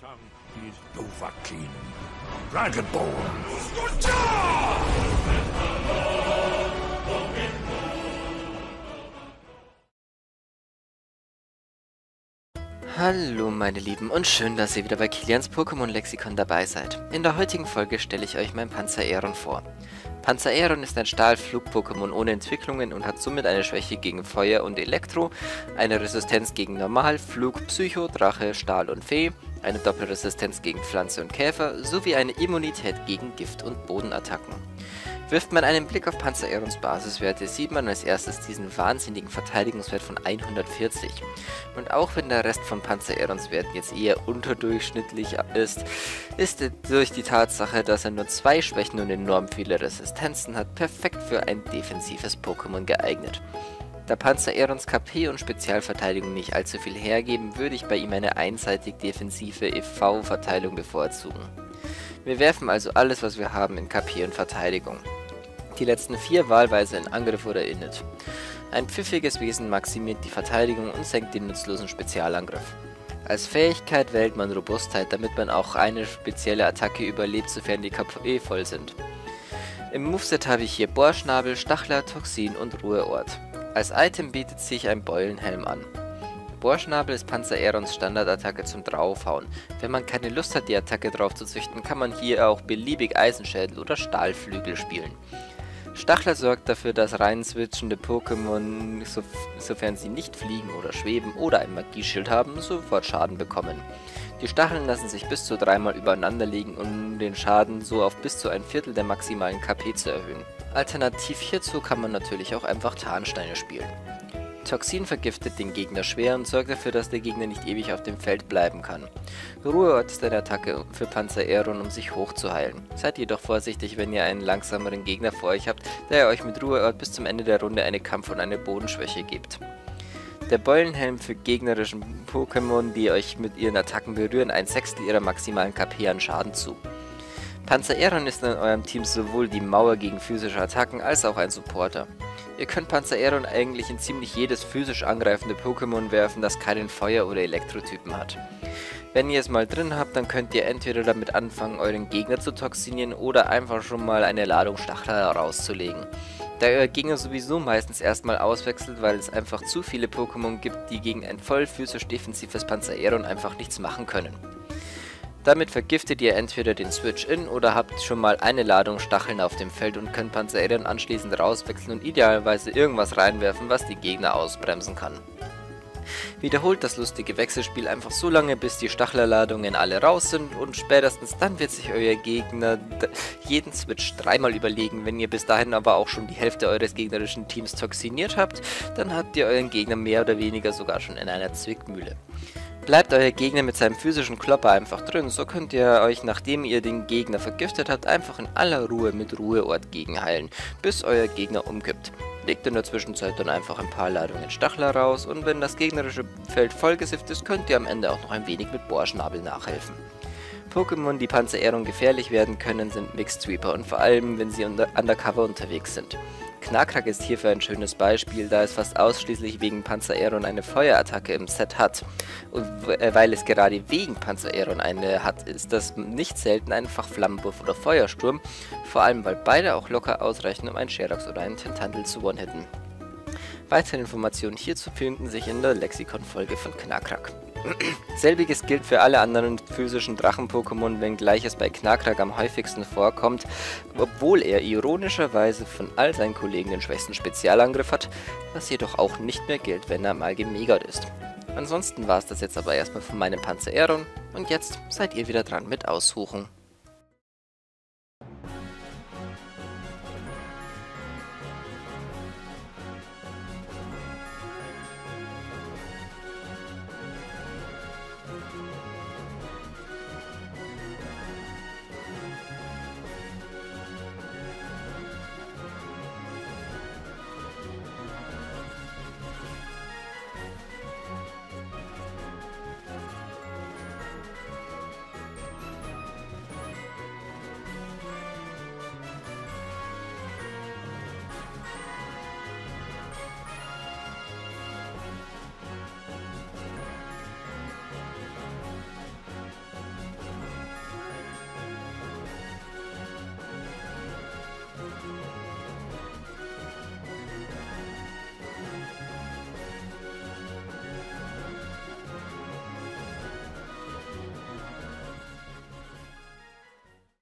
tongue is Dovahkiin, Dragonborn. Hallo meine Lieben und schön, dass ihr wieder bei Kilians Pokémon Lexikon dabei seid. In der heutigen Folge stelle ich euch mein Panzeraeron vor. Panzeraeron ist ein Stahl-Flug-Pokémon ohne Entwicklungen und hat somit eine Schwäche gegen Feuer und Elektro, eine Resistenz gegen Normal, Flug, Psycho, Drache, Stahl und Fee, eine Doppelresistenz gegen Pflanze und Käfer sowie eine Immunität gegen Gift- und Bodenattacken. Wirft man einen Blick auf Panzererons Basiswerte, sieht man als erstes diesen wahnsinnigen Verteidigungswert von 140. Und auch wenn der Rest von Panzererons Werten jetzt eher unterdurchschnittlich ist, ist er durch die Tatsache, dass er nur zwei Schwächen und enorm viele Resistenzen hat, perfekt für ein defensives Pokémon geeignet. Da Panzererons KP und Spezialverteidigung nicht allzu viel hergeben, würde ich bei ihm eine einseitig defensive EV-Verteilung bevorzugen. Wir werfen also alles, was wir haben, in KP und Verteidigung. Die letzten vier wahlweise in Angriff oder Init. Ein pfiffiges Wesen maximiert die Verteidigung und senkt den nutzlosen Spezialangriff. Als Fähigkeit wählt man Robustheit, damit man auch eine spezielle Attacke überlebt, sofern die KP voll sind. Im Moveset habe ich hier Bohrschnabel, Stachler, Toxin und Ruheort. Als Item bietet sich ein Beulenhelm an. Bohrschnabel ist Panzererons Standardattacke zum Draufhauen. Wenn man keine Lust hat, die Attacke drauf zu züchten, kann man hier auch beliebig Eisenschädel oder Stahlflügel spielen. Stachler sorgt dafür, dass rein switchende Pokémon, so, sofern sie nicht fliegen oder schweben oder ein Magieschild haben, sofort Schaden bekommen. Die Stacheln lassen sich bis zu dreimal übereinander legen, um den Schaden so auf bis zu ein Viertel der maximalen KP zu erhöhen. Alternativ hierzu kann man natürlich auch einfach Tarnsteine spielen. Toxin vergiftet den Gegner schwer und sorgt dafür, dass der Gegner nicht ewig auf dem Feld bleiben kann. Ruheort ist eine Attacke für Panzeraeron, um sich hochzuheilen. Seid jedoch vorsichtig, wenn ihr einen langsameren Gegner vor euch habt, da er euch mit Ruheort bis zum Ende der Runde eine Kampf- und eine Bodenschwäche gibt. Der Beulenhelm fügt gegnerischen Pokémon, die euch mit ihren Attacken berühren, ein Sechstel ihrer maximalen KP an Schaden zu. Panzeraeron ist in eurem Team sowohl die Mauer gegen physische Attacken als auch ein Supporter. Ihr könnt Panzeraeron eigentlich in ziemlich jedes physisch angreifende Pokémon werfen, das keinen Feuer- oder Elektrotypen hat. Wenn ihr es mal drin habt, dann könnt ihr entweder damit anfangen, euren Gegner zu toxinieren oder einfach schon mal eine Ladung Stachler rauszulegen. Da euer Gegner sowieso meistens erstmal auswechselt, weil es einfach zu viele Pokémon gibt, die gegen ein voll physisch defensives Panzeraeron einfach nichts machen können. Damit vergiftet ihr entweder den Switch-In oder habt schon mal eine Ladung Stacheln auf dem Feld und könnt Panzeraeron anschließend rauswechseln und idealerweise irgendwas reinwerfen, was die Gegner ausbremsen kann. Wiederholt das lustige Wechselspiel einfach so lange, bis die Stachlerladungen alle raus sind und spätestens dann wird sich euer Gegner jeden Switch dreimal überlegen. Wenn ihr bis dahin aber auch schon die Hälfte eures gegnerischen Teams toxiniert habt, dann habt ihr euren Gegner mehr oder weniger sogar schon in einer Zwickmühle. Bleibt euer Gegner mit seinem physischen Klopper einfach drin, so könnt ihr euch, nachdem ihr den Gegner vergiftet habt, einfach in aller Ruhe mit Ruheort gegenheilen, bis euer Gegner umkippt. Legt in der Zwischenzeit dann einfach ein paar Ladungen Stachler raus und wenn das gegnerische Feld vollgesifft ist, könnt ihr am Ende auch noch ein wenig mit Bohrschnabel nachhelfen. Pokémon, die Panzererung gefährlich werden können, sind Mixed Sweeper und vor allem, wenn sie under undercover unterwegs sind. Knackrack ist hierfür ein schönes Beispiel, da es fast ausschließlich wegen Panzeraeron eine Feuerattacke im Set hat. Und äh, weil es gerade wegen Panzeraeron eine hat, ist das nicht selten einfach Flammenwurf oder Feuersturm, vor allem weil beide auch locker ausreichen, um einen Sherax oder einen Tentandel zu one-hitten. Weitere Informationen hierzu finden sich in der Lexikon-Folge von Knackrack. Selbiges gilt für alle anderen physischen Drachen-Pokémon, wenngleich es bei Knakrak am häufigsten vorkommt, obwohl er ironischerweise von all seinen Kollegen den schwächsten Spezialangriff hat, was jedoch auch nicht mehr gilt, wenn er mal gemegert ist. Ansonsten war es das jetzt aber erstmal von meinem Panzer Aeron und jetzt seid ihr wieder dran mit Aussuchen.